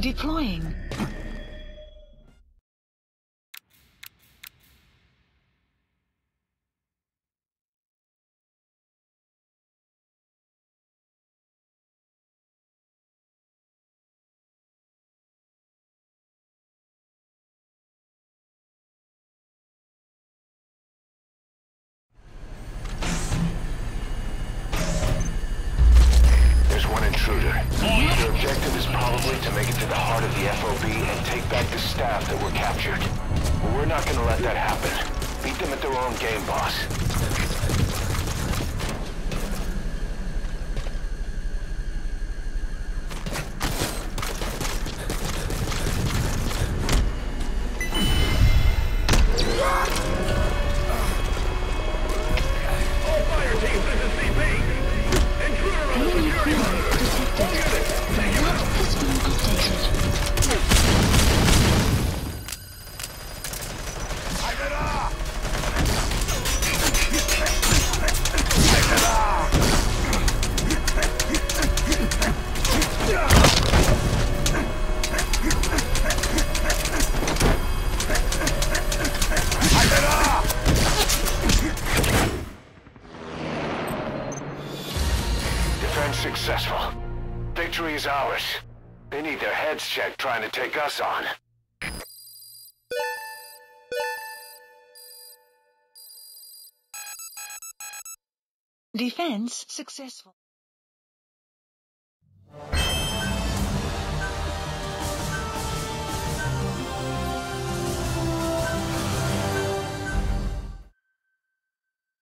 Deploying. Intruder. Your objective is probably to make it to the heart of the FOB and take back the staff that were captured. But we're not gonna let that happen. Beat them at their own game, boss. Successful. Victory is ours. They need their heads checked trying to take us on. Defense successful.